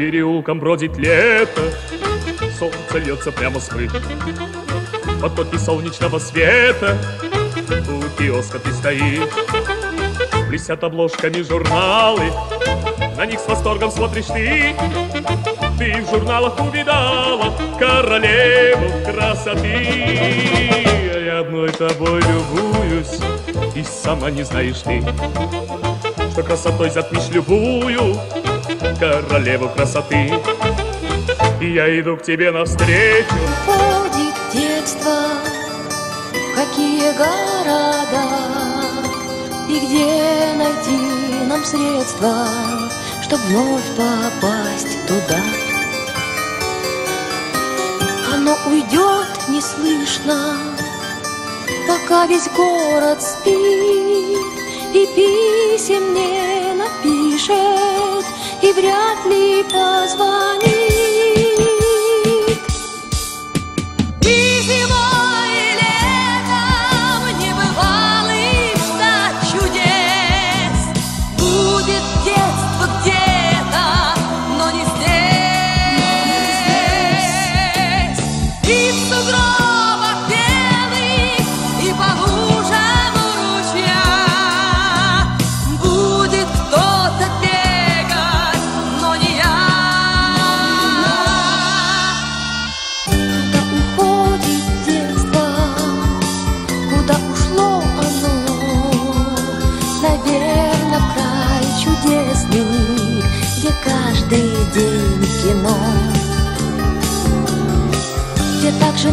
переулкам бродит лето, Солнце льется прямо с мыт. Потоки солнечного света У киоска ты стоишь Блестят обложками журналы На них с восторгом смотришь ты. Ты в журналах увидала Королеву красоты. Я одной тобой любуюсь И сама не знаешь ты Что красотой затмишь любую Королеву красоты. Я иду к тебе навстречу. Уходит детство какие города И где найти нам средства Чтоб вновь попасть туда. Оно уйдет неслышно Пока весь город спит И писем не напишет И вряд ли позвонит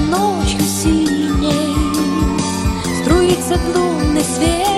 ночью синей. Струится лунный свет,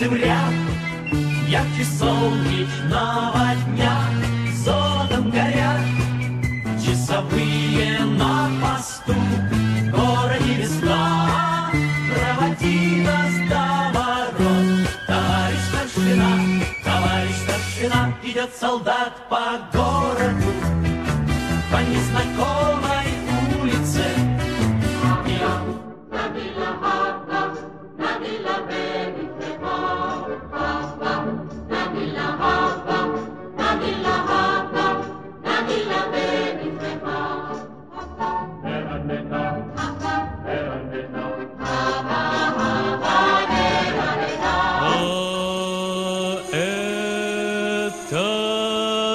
ряд, Ярче солнечного дня золотом горят. Часовые на посту, в городе весна, Проводи нас до ворот. Товарищ старшина, товарищ старшина, Идет солдат по городу, по незнакомой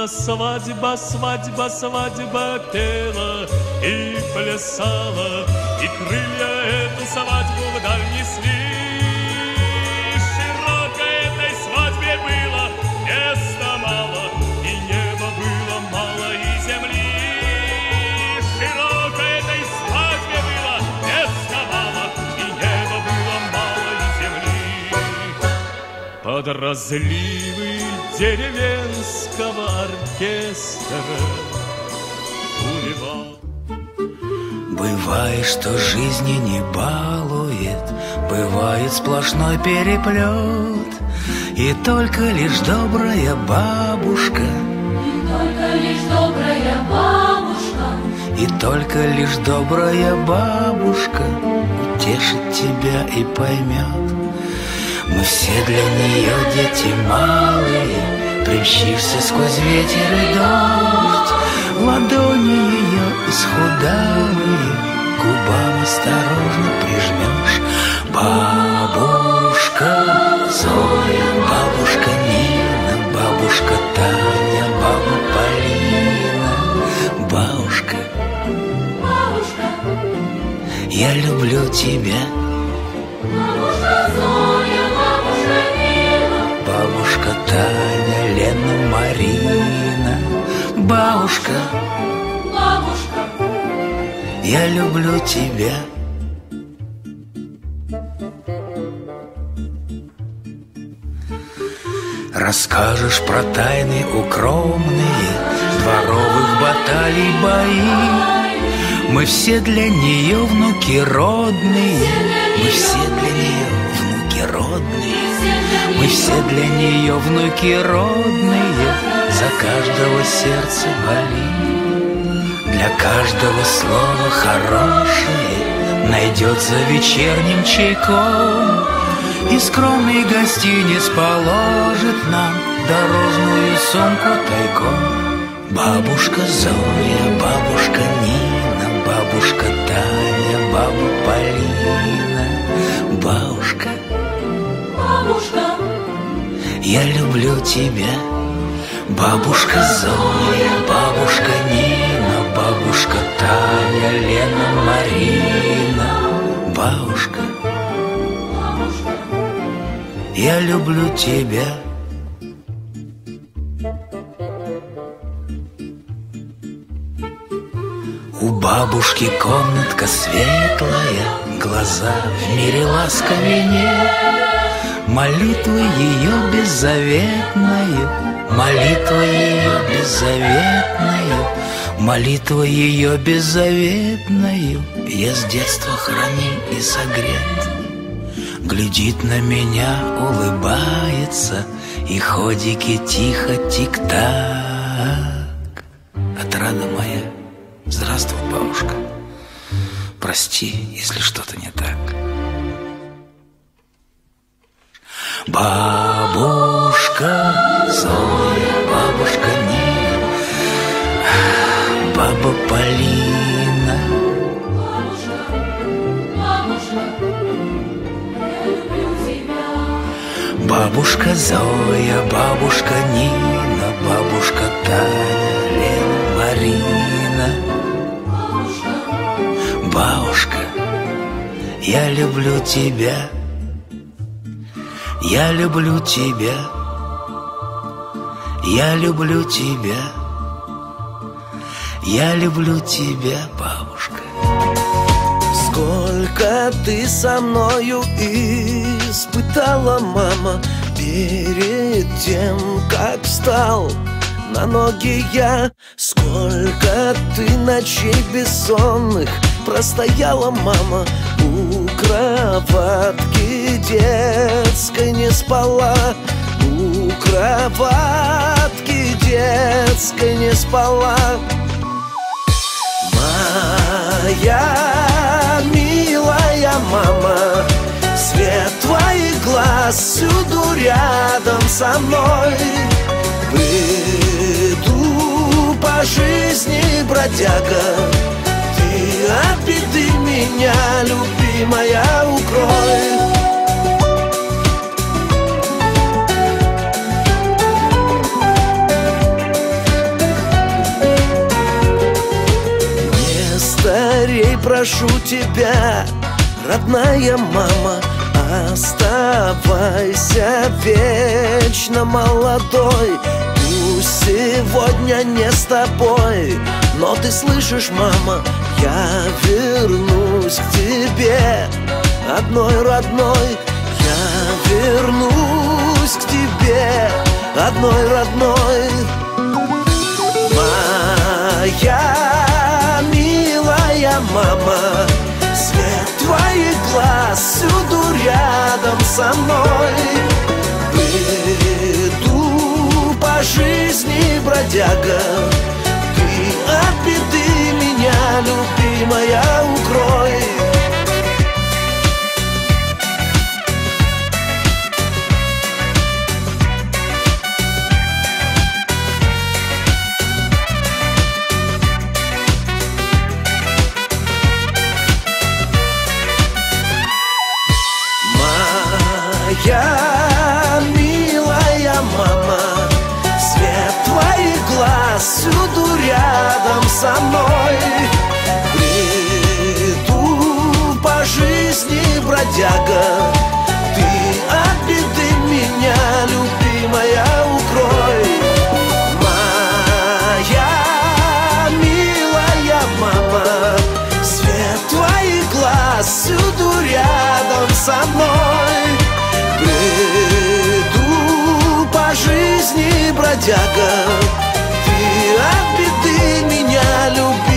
свадьба, свадьба, свадьба пела и плясала, и крылья эту свадьбу вдаль несли. Под разливы деревенского оркестра. Бывает, что жизни не балует, бывает сплошной переплет, и только лишь добрая бабушка, Только лишь добрая бабушка. И только лишь добрая бабушка утешит тебя и поймет. Мы все для нее дети малые, примчишься сквозь ветер и дождь, ладони ее исхудалые, губам осторожно прижмешь. Бабушка Зоя, бабушка Нина, бабушка Таня, баба Полина, бабушка, Бабушка, я люблю тебя, бабушка, Бабушка, я люблю тебя. Расскажешь про тайны укромные Дворовых баталий бои. Мы все для нее внуки родные. Мы все для нее внуки родные. Мы все для нее внуки родные За каждого сердце болит Для каждого слова хорошее Найдется вечерним чайком. И скромный гостиниц положит нам Дорожную сумку тайком. Бабушка Зоя, бабушка Нина Бабушка Таня, баба Полина. Бабушка, бабушка, я люблю тебя Бабушка Зоя, бабушка Нина Бабушка Таня, Лена, Марина. Бабушка, я люблю тебя. У бабушки комнатка светлая Глаза в мире ласковее Молитва ее беззаветною Молитва ее беззаветною Молитва ее беззаветною Я с детства храним и согрет. Глядит на меня, улыбается И ходики тихо тик-так. Отрада моя, здравствуй, бабушка. Прости, если что-то не так. Бабушка Зоя, бабушка Нина Баба Полина бабушка, бабушка, я люблю тебя. Бабушка Зоя, бабушка Нина, бабушка Таня, Лена, Марина. Бабушка, я люблю тебя, я люблю тебя, я люблю тебя, я люблю тебя, бабушка. Сколько ты со мною испытала, мама Перед тем, как встал на ноги я. Сколько ты ночей бессонных простояла, мама У кроватки детской не спала У кроватки детской не спала. Моя милая мама Свет твоих глаз всюду рядом со мной. Бреду по жизни, бродяга Ты от беды меня, любимая, укрой прошу тебя, родная мама, оставайся вечно молодой. Пусть сегодня не с тобой, но ты слышишь, мама, я вернусь к тебе, одной родной. Я вернусь к тебе, одной родной. Моя свет твоих глаз всюду рядом со мной. Приду по жизни бродяга, ты от беды меня, любимая, укрой. Бродяга, ты от беды меня, любимая, укрой. Моя милая мама, свет твоих глаз всюду рядом со мной. Приду по жизни бродяга, ты от беды меня любишь.